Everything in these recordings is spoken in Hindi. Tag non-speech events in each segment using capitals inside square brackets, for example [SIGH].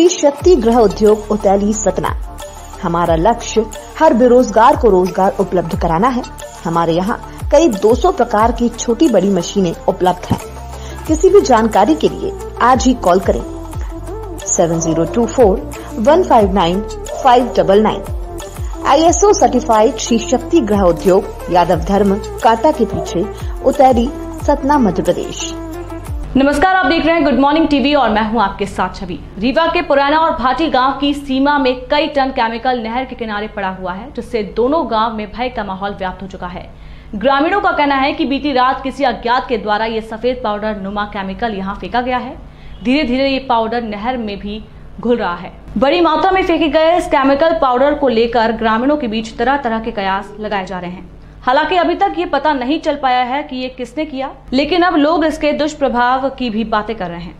श्री शक्ति गृह उद्योग उतैली सतना। हमारा लक्ष्य हर बेरोजगार को रोज़गार उपलब्ध कराना है। हमारे यहाँ करीब 200 प्रकार की छोटी बड़ी मशीनें उपलब्ध हैं। किसी भी जानकारी के लिए आज ही कॉल करें। Seven zero two four one five nine five double nine. ISO certified Shri Shakti Griha Udyog Yadav धर्म, काटा के पीछे उतैली सतना, मध्य प्रदेश। नमस्कार, आप देख रहे हैं गुड मॉर्निंग टीवी और मैं हूँ आपके साथ छवि। रीवा के पुराना और भाटी गाँव की सीमा में कई टन केमिकल नहर के किनारे पड़ा हुआ है, जिससे दोनों गाँव में भय का माहौल व्याप्त हो चुका है। ग्रामीणों का कहना है कि बीती रात किसी अज्ञात के द्वारा ये सफ़ेद पाउडर नुमा केमिकल यहाँ फेंका गया है। धीरे धीरे ये पाउडर नहर में भी घुल रहा है। बड़ी मात्रा में फेंके गए इस केमिकल पाउडर को लेकर ग्रामीणों के बीच तरह तरह के कयास लगाए जा रहे हैं। हालाँकि अभी तक ये पता नहीं चल पाया है कि ये किसने किया, लेकिन अब लोग इसके दुष्प्रभाव की भी बातें कर रहे हैं।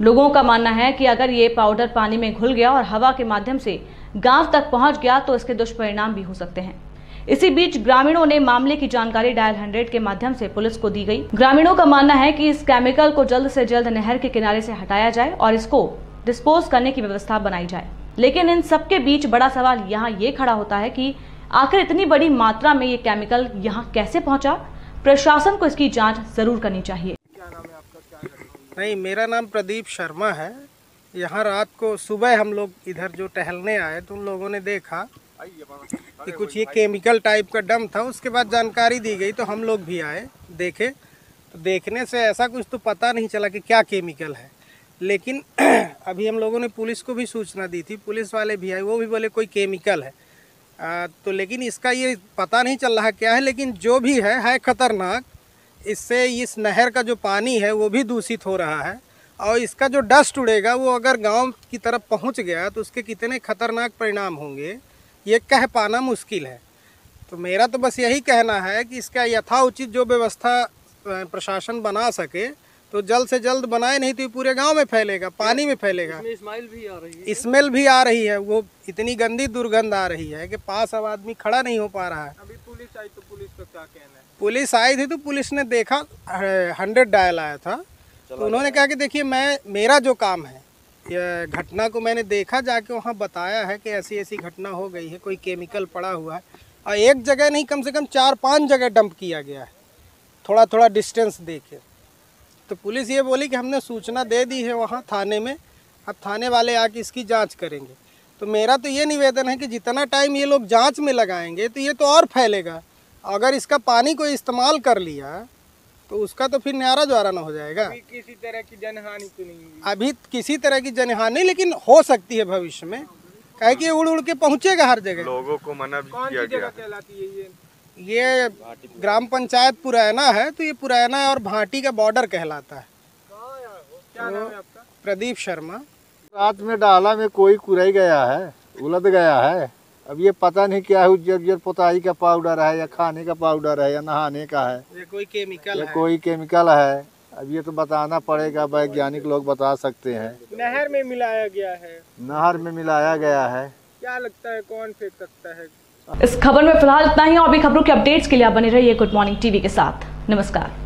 लोगों का मानना है कि अगर ये पाउडर पानी में घुल गया और हवा के माध्यम से गाँव तक पहुँच गया तो इसके दुष्परिणाम भी हो सकते हैं। इसी बीच ग्रामीणों ने मामले की जानकारी डायल हंड्रेड के माध्यम से पुलिस को दी गई। ग्रामीणों का मानना है कि इस केमिकल को जल्द से जल्द नहर के किनारे से हटाया जाए और इसको डिस्पोज करने की व्यवस्था बनाई जाए। लेकिन इन सबके बीच बड़ा सवाल यहाँ ये खड़ा होता है कि आखिर इतनी बड़ी मात्रा में ये केमिकल यहाँ कैसे पहुँचा? प्रशासन को इसकी जाँच ज़रूर करनी चाहिए। नहीं, मेरा नाम प्रदीप शर्मा है। यहाँ रात को सुबह हम लोग इधर जो टहलने आए तो उन लोगों ने देखा कि कुछ ये केमिकल टाइप का डम था, उसके बाद जानकारी दी गई तो हम लोग भी आए, देखे। तो देखने से ऐसा कुछ तो पता नहीं चला कि क्या केमिकल है। लेकिन [CLEARS THROAT] अभी हम लोगों ने पुलिस को भी सूचना दी थी, पुलिस वाले भी आए, वो भी बोले कोई केमिकल है। आ, तो लेकिन इसका ये पता नहीं चल रहा क्या है लेकिन जो भी है है खतरनाक। इससे इस नहर का जो पानी है वो भी दूषित हो रहा है। और इसका जो डस्ट उड़ेगा वो अगर गाँव की तरफ़ पहुँच गया तो उसके कितने खतरनाक परिणाम होंगे ये कह पाना मुश्किल है। तो मेरा तो बस यही कहना है कि इसका यथाउचित जो व्यवस्था प्रशासन बना सके तो जल्द से जल्द बनाए नहीं तो ये पूरे गाँव में फैलेगा पानी में फैलेगा। स्माइल भी आ रही है। स्मेल भी आ रही है वो इतनी गंदी दुर्गंध आ रही है कि पास अब आदमी खड़ा नहीं हो पा रहा है। अभी पुलिस आई तो पुलिस का क्या कहना है? पुलिस आई थी तो पुलिस ने देखा हंड्रेड डायल आया था। तो उन्होंने कहा कि देखिए मैं मेरा जो काम है घटना को मैंने देखा जाके वहाँ बताया है कि ऐसी ऐसी घटना हो गई है कोई केमिकल पड़ा हुआ है। और एक जगह नहीं कम से कम चार पाँच जगह डंप किया गया है। थोड़ा थोड़ा डिस्टेंस देके तो पुलिस ये बोली कि हमने सूचना दे दी है वहाँ थाने में अब थाने वाले आके इसकी जाँच करेंगे। तो मेरा तो ये निवेदन है कि जितना टाइम ये लोग जाँच में लगाएँगे तो ये तो और फैलेगा। अगर इसका पानी कोई इस्तेमाल कर लिया तो उसका तो फिर न्यारा ज्वारा ना हो जाएगा। अभी किसी तरह की जनहानि तो नहीं अभी किसी तरह की जनहानि लेकिन हो सकती है भविष्य में। कहे कि उड़ उड़ के पहुंचेगा हर जगह। लोगों को मना भी किया सी जगह गया। कहलाती है ये ग्राम पंचायत पुरैना है तो ये पुरैना और भाटी का बॉर्डर कहलाता है। क्या नाम है आपका? प्रदीप शर्मा। रात में डाला में कोई कुरई गया है उलद गया है। अब ये पता नहीं क्या है उज्जर उज्जर पोताई का पाउडर है या खाने का पाउडर है या नहाने का है। ये कोई केमिकल या है। कोई केमिकल है। अब ये तो बताना पड़ेगा वैज्ञानिक लोग बता सकते हैं। नहर में मिलाया गया है। नहर में मिलाया गया है। क्या लगता है कौन फेंक सकता है? इस खबर में फ़िलहाल इतना ही। और भी खबरों के अपडेट्स के लिए आप बने रहिए गुड मॉर्निंग टीवी के साथ। नमस्कार।